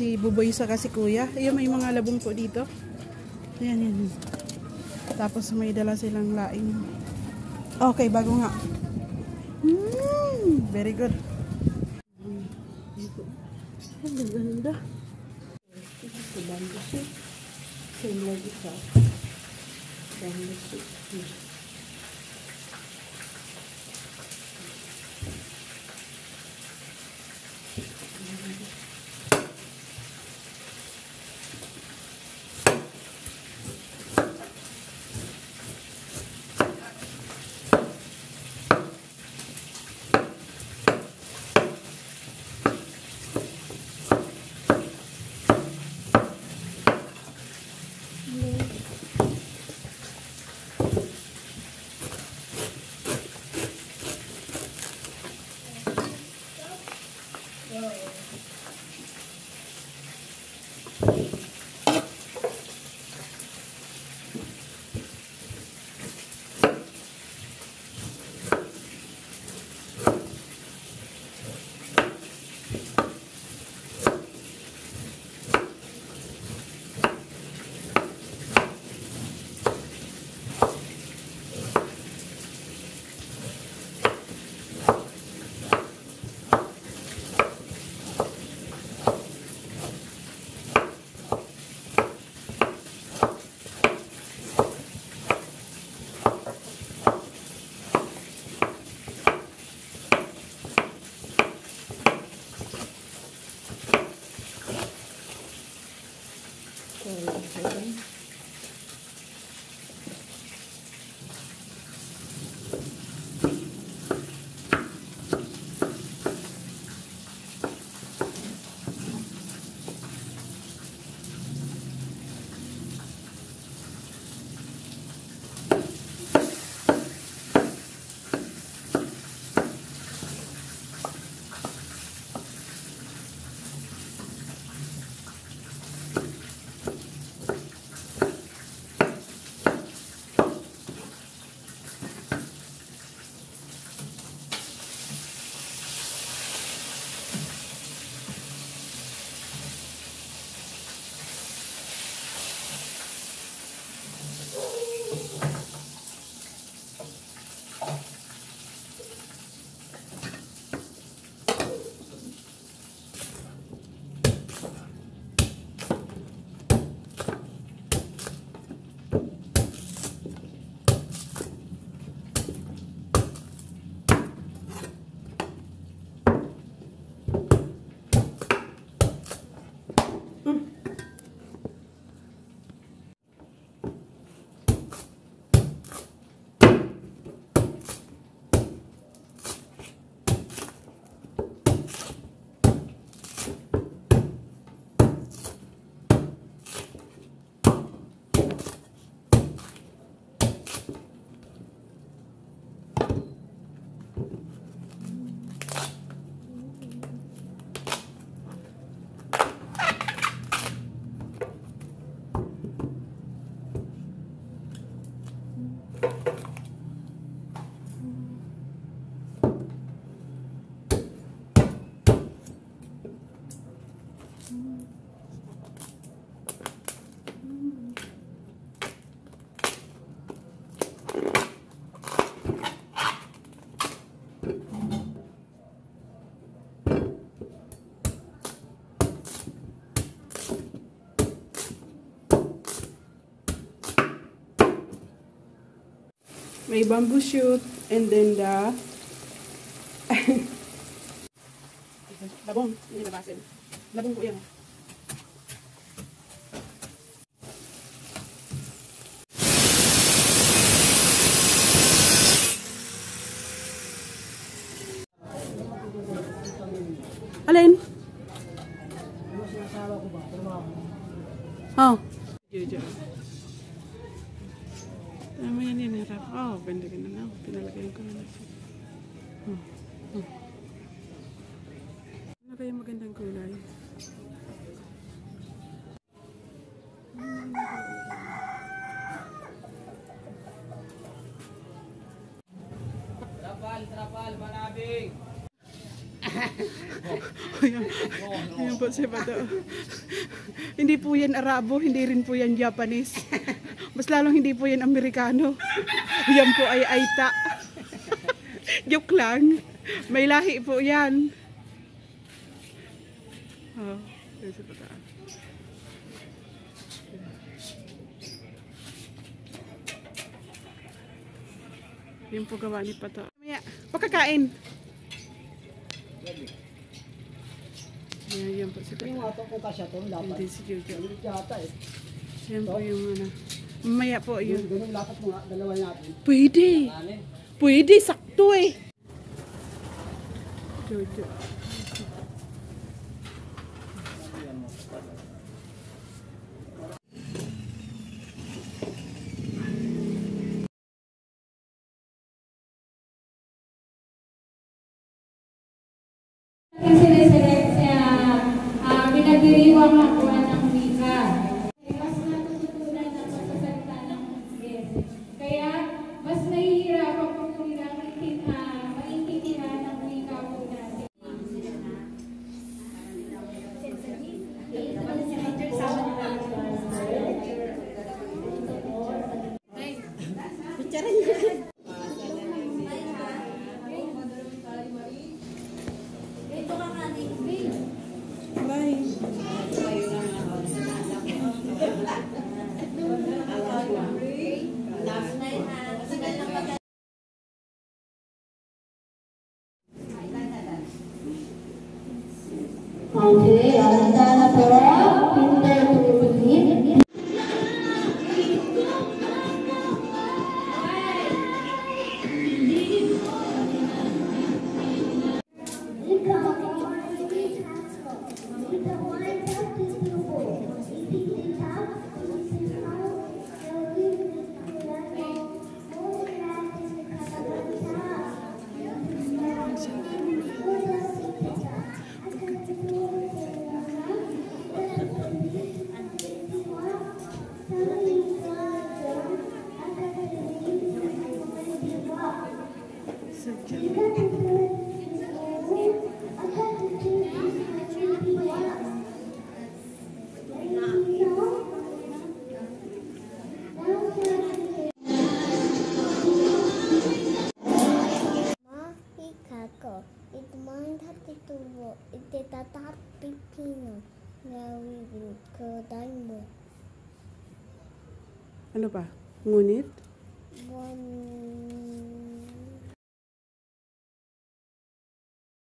si Buboy sa kasi kuya. Ayun, may mga labong po dito. Ayan, yan. Tapos may dala silang laing. Okay, bago nga. Mm, very good. Mm, dito. Ang ganda. Ito sa May bamboo shoot and then the labong, hindi nabasin. Labong po yan. Alin? Oh. Jojo. Tama yan yan. Harap. Oh, ganda ganda na. Pinalagyan ko na siya. Hmm. Hmm. Ano kaya magandang kulay? Ayan, ayan po si Bato. hindi po yan Arabo, hindi rin po yan Japanese. Mas lalong hindi po yan Amerikano. Yan po ay Aita. Joke lang. May lahi po yan. Oh, si Bato. Yan po gawa ni Pato. Maya, pagkakain. Yan, yan po si Pato. Yung ato kung kasya to, dapat. Hindi si Jojo. Ganun yata eh. Yan po yung ano. Mamaya po Yung yun. ganun lapat mo nga, dalawa natin. Pwede. Pwede, sakto itu eh. Jojo. Sini saya, saya. 对。Itmanda titubo, ititatap pipino, ngawigin kodan mo, Ano pa? Ngunit? bon